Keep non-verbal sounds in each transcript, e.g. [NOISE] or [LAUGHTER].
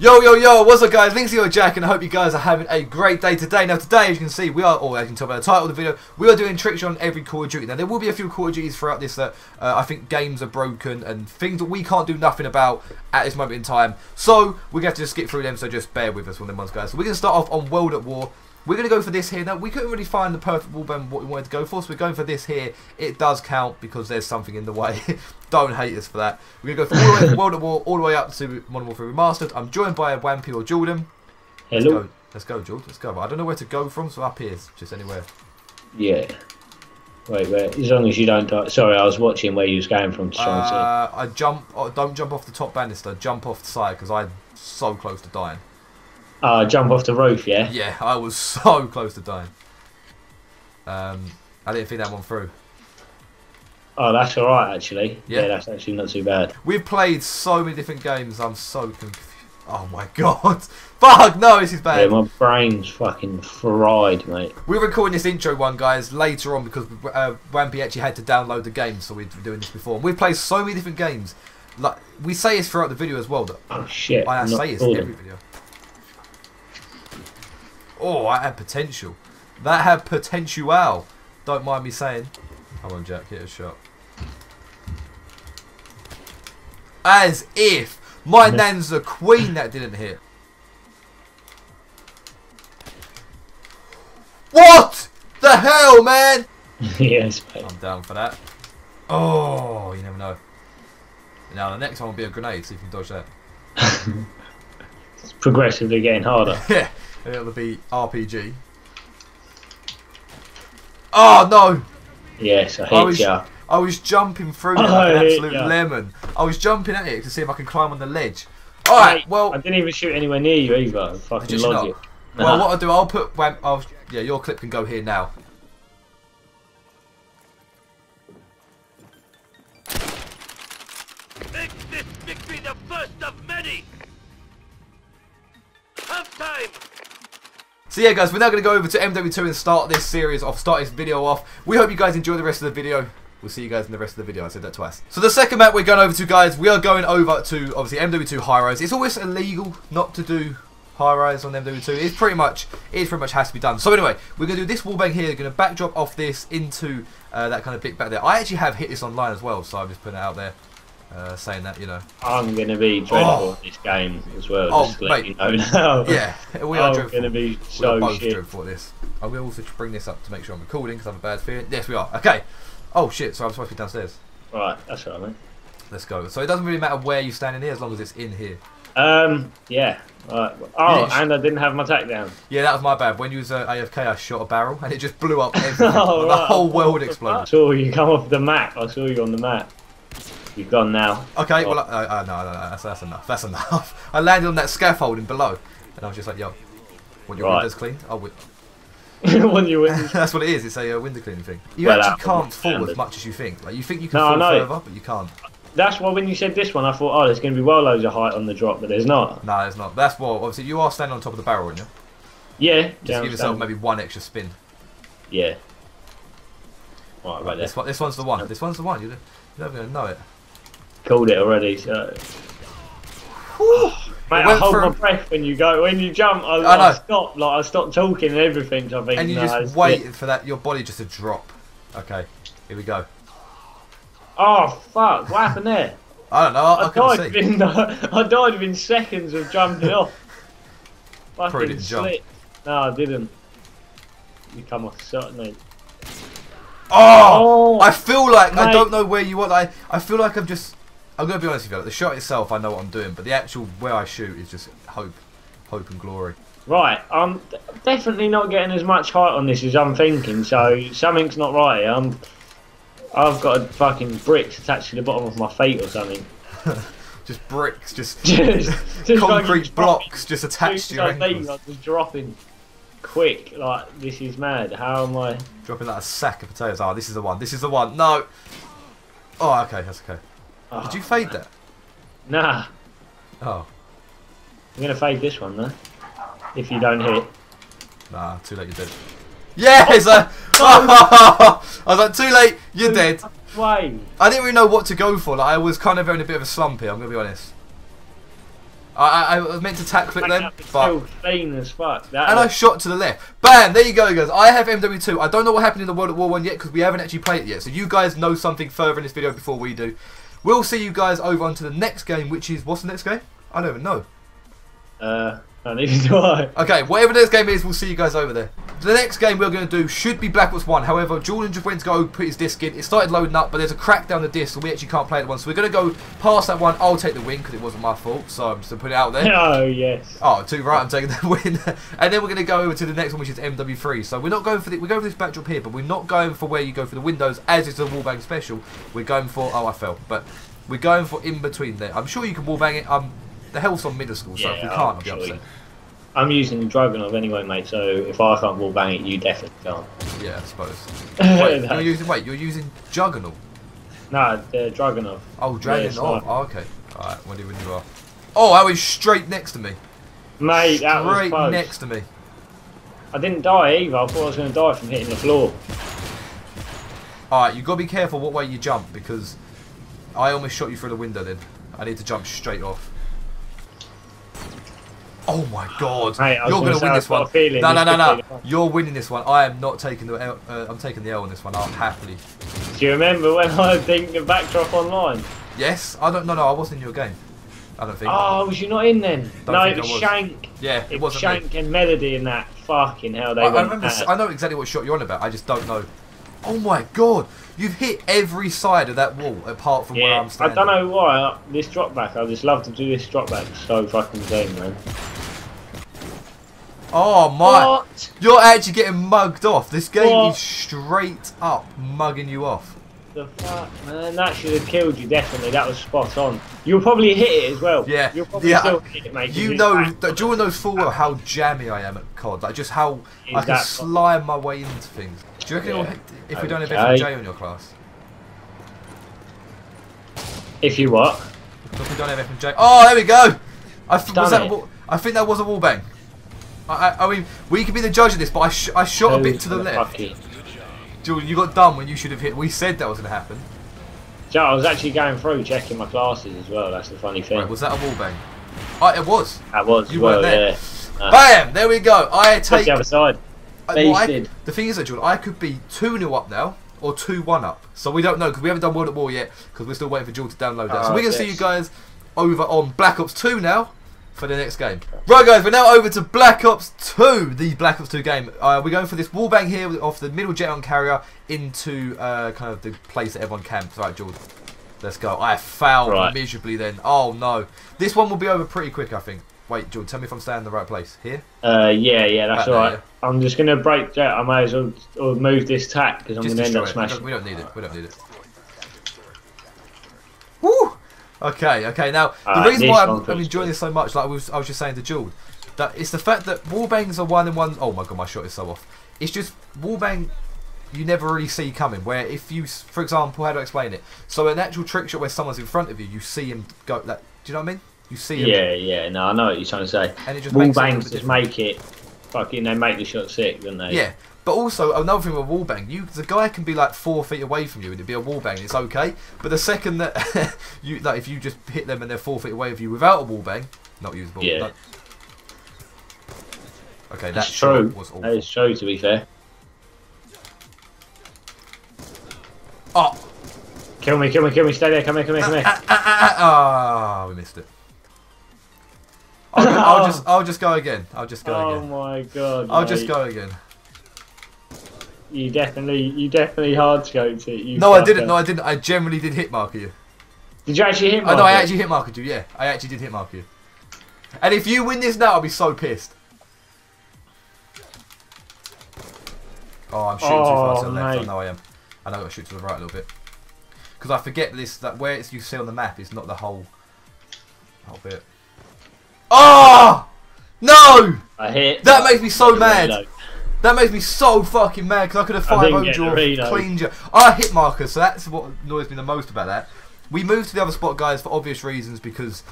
Yo, yo, yo, what's up guys? Linkzy or Jack and I hope you guys are having a great day today. Now today, as you can see, we are, or as you can tell by the title of the video, we are doing tricks on every Call of Duty. Now there will be a few Call of Duties throughout this that uh, I think games are broken and things that we can't do nothing about at this moment in time. So, we're going to have to just skip through them, so just bear with us on them ones guys. So we're going to start off on World at War. We're going to go for this here. Now, we couldn't really find the perfect wallbang what we wanted to go for, so we're going for this here. It does count because there's something in the way. [LAUGHS] Don't hate us for that. We're going to go all the way from World at War all the way up to Modern Warfare Remastered. I'm joined by Wampy or Jordan. Let's Hello. go, Let's go Jordan. Let's go. I don't know where to go from, so up here, just anywhere. Yeah. Wait, wait. As long as you don't die. Sorry, I was watching where you was going from to try and see. Uh, I jump. Oh, don't jump off the top banister. Jump off the side because I'm so close to dying. Uh, jump off the roof, yeah? Yeah, I was [LAUGHS] so close to dying. Um, I didn't think that one through. Oh, that's alright, actually. Yeah. Yeah. that's actually not too bad. We've played so many different games. I'm so confused. Oh my [LAUGHS] god! Fuck no, this is Yeah, bad. my brain's fucking fried, mate. We're recording this intro one, guys, later on because uh, Wampy actually had to download the game, so we're doing this before. We've played so many different games. Like we say this throughout the video as well. That Oh, shit. I I'm say this in every video. Oh, I had potential. That had potential. Don't mind me saying. Come on, Jack, hit a shot. As if my nan's the queen that didn't hit. What the hell, man? [LAUGHS] yes, mate. I'm down for that. Oh, you never know. Now the next one will be a grenade. See if you can dodge that. [LAUGHS] It's progressively getting harder. [LAUGHS] Yeah, it'll be RPG. Oh no! Yes, I I hit was, ya. I was jumping through it like [LAUGHS] an absolute ya. lemon. I was jumping at it to see if I can climb on the ledge. Alright, Mate, well, I didn't even shoot anywhere near you either. Fucking Did you not? well, what I'll do, I'll put. Wham- I'll, yeah, your clip can go here now. Make this victory the first of many! So yeah, guys, we're now going to go over to MW2 and start this series off, start this video off. We hope you guys enjoy the rest of the video. We'll see you guys in the rest of the video. I said that twice. So the second map we're going over to, guys, we are going over to, obviously, MW2 High Rise. It's always illegal not to do High Rise on MW2. It's pretty much, it pretty much has to be done. So anyway, we're going to do this wallbang here. We're going to backdrop off this into uh, that kind of bit back there. I actually have hit this online as well, so I'm just putting it out there. Uh, saying that, you know. I'm going to be dreadful Oh. at this game as well. Oh, just mate. you know now. [LAUGHS] Yeah, we are I'm dreadful. going to be We are so both shit. dreadful at this. I will also bring this up to make sure I'm recording because I have a bad feeling. Yes, we are. Okay. Oh shit! So I'm supposed to be downstairs. Right, that's right, mate. Let's go. So it doesn't really matter where you stand in here as long as it's in here. Um, yeah. Right. Oh, Yes. and I didn't have my tack down. Yeah, that was my bad. When you was uh, AFK, I shot a barrel and it just blew up [LAUGHS] everything. Oh, the whole world exploded. I exploded. saw you come off the map. I saw you on the map. You've gone now. Okay, well, uh, uh, no, no, no, that's, that's enough. That's enough. [LAUGHS] I landed on that scaffolding below, and I was just like, "Yo, want your Right. windows cleaned?" Oh, wi- [LAUGHS] when you win. [LAUGHS] that's what it is. It's a uh, window cleaning thing. You Well, actually can't fall as much as you think. Like you think you can No, I fall further, but you can't. That's why when you said this one, I thought, oh, there's going to be well loads of height on the drop, but there's not. No, it's not. That's what. Obviously, you are standing on top of the barrel, aren't you? Yeah. Just give yourself maybe one extra spin. Yeah. Right, right there. This one, this one's the one. This one's the one. You're, you're never gonna know it. Called it already. So. [SIGHS] Mate, I hold through- my breath when you go. When you jump, I, I. I stop. Like I stop talking and everything. I think. and you no, just wait for that your body just to drop. Okay, here we go. Oh fuck! What happened there? [LAUGHS] I don't know. I, I, died see. within [LAUGHS] I died within seconds of jumping off. Probably didn't jump. No, I didn't. You come off mate. Oh, Oh, I feel like I don't know where you are. I I feel like I'm just. I'm gonna be honest with you. Like, the shot itself, I know what I'm doing, but the actual where I shoot is just hope, hope and glory. Right, I'm definitely not getting as much height on this as I'm thinking. So something's not right. here. I'm. I've got a fucking bricks attached to the bottom of my feet or something. [LAUGHS] Just bricks, just, [LAUGHS] Just- just concrete blocks, just attached to your As soon as I leave, ankles, I'm just dropping quick. Like this is mad. How am I? dropping like a sack of potatoes. Oh, this is the one. This is the one. No. Oh, okay, that's okay. Oh, Did you fade that? Nah, Oh, I'm gonna fade this one though. If you don't hit. nah, too late. You're dead. Yes! uh, [LAUGHS] I was like, too late. You're dead. Way. I didn't really know what to go for. Like I was kind of in a bit of a slump here. I'm gonna be honest. I, I, I was meant to tackle it then, but still clean as fuck. That and I shot to the left. Bam! There you go, guys. I have MW2. I don't know what happened in the World at War One yet because we haven't actually played it yet. So you guys know something further in this video before we do. We'll see you guys over onto the next game, which is what's the next game? I don't even know. uh, [LAUGHS] I neither do I. Okay, whatever the next game is, we'll see you guys over there. The next game we're going to do should be Black Ops 1. However, Jordan just went to go put his disc in. It started loading up, but there's a crack down the disc, so we actually can't play that one. So we're going to go past that one. I'll take the win because it wasn't my fault, so I'm just going to put it out there. [LAUGHS] Oh yes. Oh, two right. I'm taking the [LAUGHS] win, and then we're going to go over to the next one, which is MW3. So we're not going for the, we're going for this backdrop here, but we're not going for where you go for the windows, as it's a wallbang special. We're going for oh, I fell, but we're going for in between there. I'm sure you can wallbang it. Um, the health's on middle school, so if Yeah, we can't, I'll be sure upset. you- I'm using Dragunov anyway, mate. So if I can't wall bang it, you definitely can't. Yeah, I suppose. [LAUGHS] Wait, you're using wait, you're using Juggernaut. No, the Dragunov. Oh, Dragon. it's oh, okay. All right, when you when you are. Oh, I was straight next to me. Mate, that was Straight close. next to me. I didn't die either. I thought I was going to die from hitting the floor. All right, you've got to be careful what way you jump because I almost shot you through the window. Then I need to jump straight off. Oh my god! Was You're gonna gonna win this one. No, no, no, no. be the one. You're winning this one. I am not taking the L. Uh, I'm taking the L on this one. I'll happily. Do you remember when I think the backdrop online? Yes, I don't. No, no, I wasn't in your game. I don't think. Oh, was you not in then? Don't no, it was, was. Shank. yeah, It, it was wasn't me. Shank and Melody in that. Fucking hell, they I, I remember. I know exactly what shot you're on about. I just don't know. Oh my god! You've hit every side of that wall apart from where I'm standing. I don't know why. uh, This drop back, I just love to do this drop back so fucking game, man. Oh my! What? You're actually getting mugged off. This game What? is straight up mugging you off. The fuck, man? That should have killed you, definitely. That was spot on. You'll probably hit it as well. Yeah, You'll probably yeah, still hit it, mate. You know back. that Jordan knows full well how jammy I am at COD. Like just how Is I can slime my way into things. Do you reckon Yeah. if we don't have Okay. FMJ on your class? If you what? If we don't have FMJ. Oh, there we go. I th- was that. I think that was a wall bang. I, I, I mean, we could be the judge of this, but I, sh- I shot a bit to the Who's left. Jordan, you got done when you should have hit. We said that was going to happen. Joe, I was actually going through checking my classes as well. That's the funny thing. Right, was that a wall bang? Oh, it was. that was You well, weren't there. yeah. Uh, Bam! There we go. I That's take. the other side. Well, I- the thing is, though, Jordan, I could be 2 0 up now or 2 1 up. So we don't know because we haven't done World at War yet because we're still waiting for Jordan to download that. so Oh, we're going to see you guys over on Black Ops 2 now for the next game. Right, guys, we're now over to Black Ops 2, the Black Ops 2 game. Uh, we're going for this wallbang here off the middle jet on carrier into uh, kind of the place that everyone camps. Right, Jordan. Let's go. I failed Right. miserably then. Oh no. This one will be over pretty quick, I think. Wait, Jordan, tell me if I'm staying in the right place. Here? Uh, yeah, yeah, that's Back there, alright. I'm just gonna break that. I might as well or move this tack because I'm Just gonna end up it. We don't, smashing. we don't need it. We don't need it. Woo! Okay, okay. Now the Ah, reason why I'm, I'm enjoying this so much, like I was, I was just saying to Jules, that it's the fact that wallbangs are one and one oh my god, my shot is so off. It's just wallbang. You never really see coming. Where if you, for example, how do I explain it? So an actual trick shot where someone's in front of you, you see him go. Like, do you know what I mean? You see him, Yeah, yeah. No, I know what you're trying to say. and it just Wall makes it a little bangs just make it. Fucking, they make the shot sick, don't they? Yeah, but also another thing with wall bang, you the guy can be like four feet away from you and it'd be a wall bang. It's okay, but the second that [LAUGHS] you like, if you just hit them and they're four feet away of you without a wall bang, not usable. Yeah. no- Okay, that That's true. was awful. That is true. To be fair. Oh, Kill me, kill me, kill me. Stay there. Come here, come here, come here. ah, ah, ah, ah, we missed it. I'll, go- I'll [LAUGHS] oh. just, I'll just go again. I'll just go Oh again. Oh my god. I'll just go again. You definitely, you definitely hard scoped it. You No, I didn't. No, I didn't. I generally did hit marker you. Did you actually hit? I know. I actually hit marker you. Yeah, I actually did hit marker you. And if you win this now, I'll be so pissed. Oh, I'm shooting too far to the Oh, left. I know I am. I know I got to shoot to the right a little bit. Because I forget this that where it's you see on the map is not the whole whole bit. Oh no! I hit. That makes me so mad. Reload. That makes me so fucking mad because I could have I five didn't o get the draw reload. cleaned you. I hit marker, so that's what annoys me the most about that. We moved to the other spot, guys, for obvious reasons because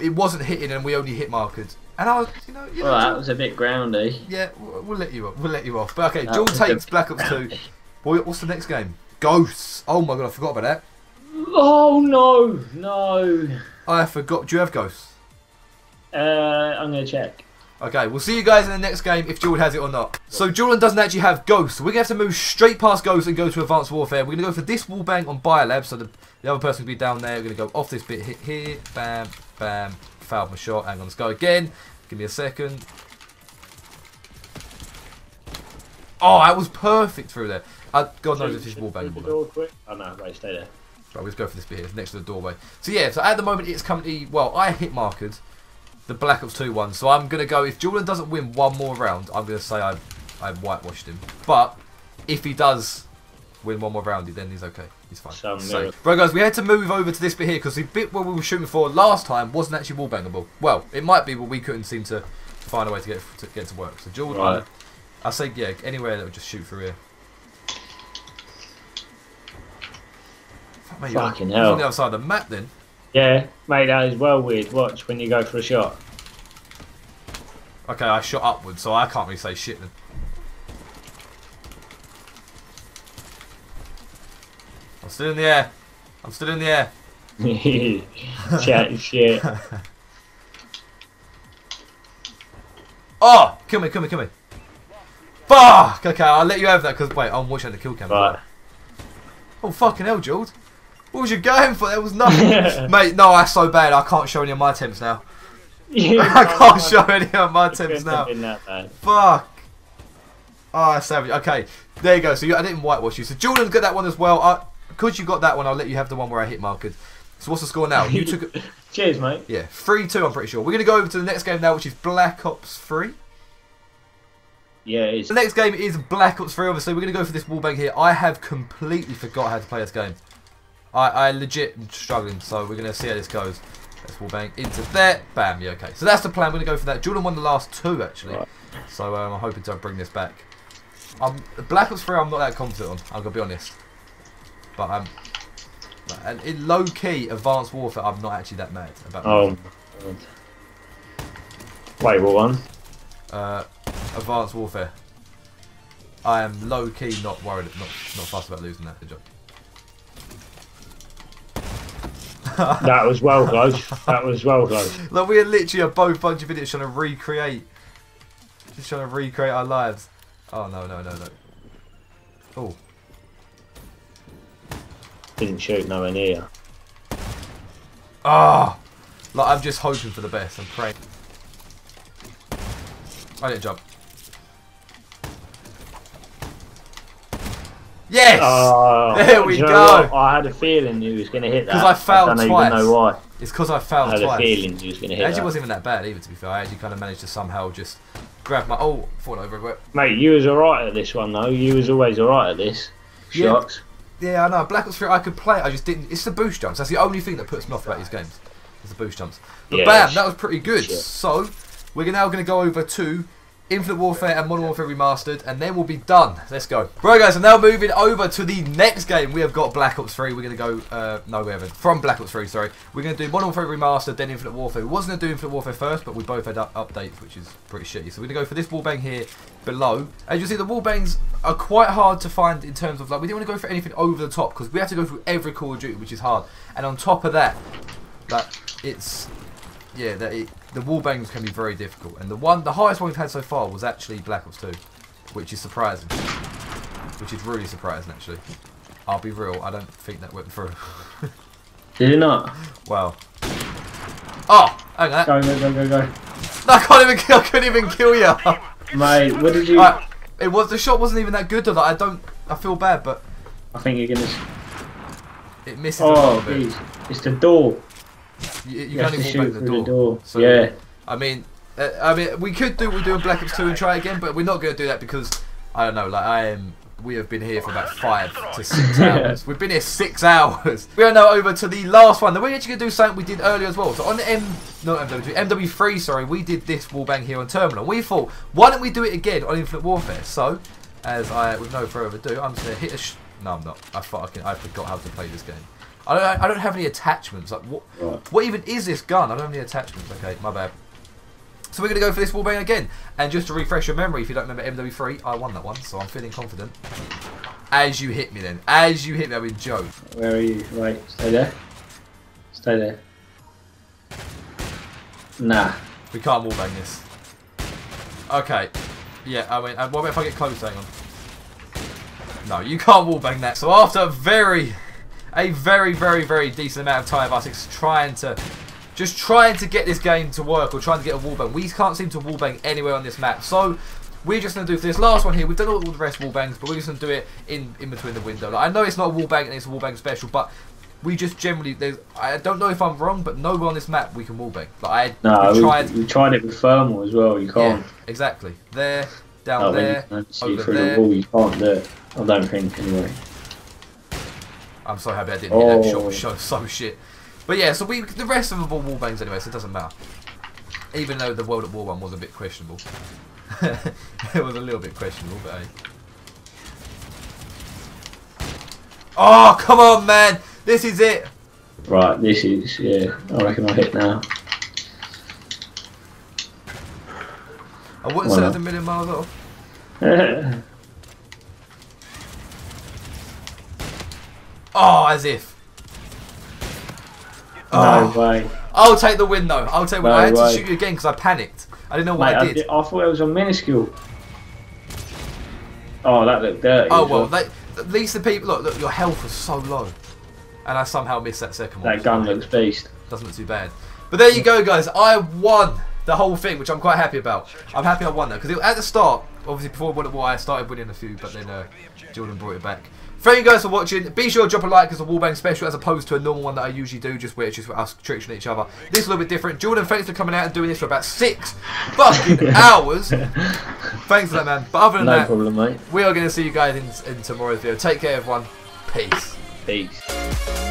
it wasn't hitting and we only hit markers. And I was, you know, you know, Well, that Jewel- was a bit groundy. yeah, we'll, we'll let you off. We'll let you off. But okay, That Jewel takes Black Ops Two. Boy, what's the next game? Ghosts. Oh my god, I forgot about that. Oh no, no. I forgot. Do you have Ghosts? Uh, I'm gonna check. Okay, we'll see you guys in the next game if Jordan has it or not. So Jordan doesn't actually have Ghost. We're going to have to move straight past Ghost and go to Advanced Warfare. We're going to go for this wall bang on Biolab, so the, the other person can be down there. We're going to go off this bit hit here. Bam, bam. Fouled my shot. Hang on, let's go again. Give me a second. Oh, that was perfect through there. Uh, God knows if this wall bangable The though. door quick. Oh no, wait, stay there. Right, let's go for this bit here, next to the doorway. So yeah, so at the moment it's currently, well, I hit marked the Black Ops 2 one, so I'm going to go, if Jordan doesn't win one more round, I'm going to say I, I whitewashed him. But, if he does win one more round, then he's okay. He's fine. Some So, right guys, we had to move over to this bit here, because the bit where we were shooting for last time wasn't actually wall bangable. Well, it might be, but we couldn't seem to find a way to get to, get to work. So Jordan, Right. I say, yeah, anywhere that would just shoot through here. Fuck, mate, Fucking hell. on the other side of the map then. Yeah, mate, that is well weird. Watch when you go for a shot. Okay, I shot upwards, so I can't really say shit then. I'm still in the air. I'm still in the air. [LAUGHS] Chat shit. [LAUGHS] Oh! Kill me, kill me, kill me. Fuck! Okay, I'll let you have that because, wait, I'm watching the kill cam. Right. Oh, fucking hell, Jules. What was you going for? There was nothing. [LAUGHS] Mate, no, that's so bad. I can't show any of my attempts now. [LAUGHS] [LAUGHS] I can't show any of my attempts now. Been that bad. Fuck. Oh, savage. Okay, there you go. So you, I didn't whitewash you. So Jordan's got that one as well. I, because you got that one, I'll let you have the one where I hit marked. So what's the score now? You took. Cheers, mate. Yeah, 3 2, I'm pretty sure. We're going to go over to the next game now, which is Black Ops 3. Yeah, The next game is Black Ops 3, obviously. We're going to go for this wallbang here. I have completely forgot how to play this game. I, I legit am struggling, so we're going to see how this goes. Let's wallbang into there. Bam, yeah, okay. So that's the plan. We're going to go for that. Jordan won the last two, actually. Right. So um, I'm hoping to bring this back. Um, Black Ops 3, I'm not that confident on, I'm going to be honest. But um, and in low key, Advanced Warfare, I'm not actually that mad about. Oh. God. Wait, what one? uh, Advanced Warfare. I am low key not worried, not not fussed about losing that. Good job. That was well close. That was well close. [LAUGHS] Like we are literally a both bunch of idiots trying to recreate, just trying to recreate our lives. Oh no no no no. Oh Didn't shoot nowhere near. ah, like I'm just hoping for the best. I'm praying. I didn't jump. Yes. Oh, There we know go. I had a feeling you was going to hit that. Because I failed don't twice. even know why. it's because I I failed had a twice. feeling you was going to It hit actually that. wasn't even that bad either, to be fair. I actually kind of managed to somehow just grab my. Oh, fall over it. Mate, you was alright at this one though. You was always alright at this. Yeah. Shots. Yeah, I know. Black Ops 3, I could play it. I just didn't. It's the boost jumps. That's the only thing that puts me off about these games. Is the boost jumps. But Yeah, bam, that was pretty good. shit. So we're now going to go over to Infinite Warfare and Modern Warfare Remastered, and then we'll be done. Let's go. Right, guys, I'm now moving over to the next game. We have got Black Ops 3. We're going to go. Uh, no, we haven't. From Black Ops 3, sorry. We're going to do Modern Warfare Remastered, then Infinite Warfare. We wasn't going to do Infinite Warfare first, but we both had up- updates, which is pretty shitty. So we're going to go for this wallbang here below. As you see, the wallbangs are quite hard to find in terms of like we didn't want to go for anything over the top because we have to go through every Call of Duty, which is hard. And on top of that, that it's yeah, that it, the wall bangs can be very difficult. And the one, the highest one we've had so far was actually Black Ops 2, which is surprising. Which is really surprising, actually. I'll be real, I don't think that went through. [LAUGHS] Did it not? wow. Oh, ah! hang on. Go, go, go, go, go. [LAUGHS] I can't even kill, I couldn't even kill you. Mate, what did you... Right, it was the shot wasn't even that good though. I don't, I feel bad, but I think you're going to... it misses a Oh, little bit. geez. It's the door. You, you You can have only to walk back the the door. door. So, yeah. I mean, uh, I mean, we could do what we do in Black Ops 2 and try again, but we're not going to do that because I don't know. Like I am, we have been here for about five to six [LAUGHS] hours. We've been here six hours. [LAUGHS] We are now over to the last one. Now we're actually going to do something we did earlier as well. So on the M, no MW2, MW3, sorry, we did this wallbang here on Terminal. We thought, why don't we do it again on Infinite Warfare? So, as I, with no further ado, I'm just going to hit a. Sh- no, I'm not. I fucking, I forgot how to play this game. I don't, I don't have any attachments. Like what? Right. What even is this gun? I don't have any attachments. Okay, my bad. So we're going to go for this wallbang again. And just to refresh your memory, if you don't remember MW3, I won that one, so I'm feeling confident. As you hit me then. As you hit me, I mean Joe. Where are you? Right, stay there. Stay there. Nah. We can't wallbang this. Okay. Yeah, I mean, what about if I get close? Hang on. No, you can't wallbang that. So after a very, a very, very, very decent amount of time, of us trying to, just trying to get this game to work or trying to get a wallbang, we can't seem to wallbang anywhere on this map. So we're just going to do for this last one here. We've done all the rest wallbangs, but we're just going to do it in, in between the window. Like, I know it's not a wallbang and it's a wallbang special, but we just generally, there's, I don't know if I'm wrong, but nowhere on this map we can wallbang. Like, I No, we tried. we tried it with thermal as well. You can't. exactly. There, down then there, you can see over through there. the wall. You can't do it. I don't think anyway. I'm so happy I didn't hit that oh. shot. Oh. was So, shit. But yeah, so we the rest of them are wall bangs anyway, so it doesn't matter. Even though the World at War one was a bit questionable. [LAUGHS] it was a little bit questionable, but hey. Oh, come on, man! This is it! Right, this is yeah. I reckon I hit now. I wouldn't say it's a million miles off. [LAUGHS] Oh, as if. Oh, way. I'll take the win though. I'll take the win. No I had to shoot you again because I panicked. I didn't know what Mate, I I, did. did- I thought it was a minuscule. Oh, that looked dirty. Oh well, they, at least the people look, look. Your health was so low, and I somehow missed that second one. that gun looks beast. doesn't look too bad. But there you go, guys. I won the whole thing, which I'm quite happy about. I'm happy I won that because at the start, obviously before World at War, I started winning a few, but then uh, Jordan brought it back. Thank you guys for watching. Be sure to drop a like as a wallbang special as opposed to a normal one that I usually do, just where it's just us tricking each other. This is a little bit different. Jordan, thanks for coming out and doing this for about six fucking [LAUGHS] hours. Thanks for that, man. But other than No that, problem, we are going to see you guys in, in tomorrow's video. Take care, everyone. Peace. Peace.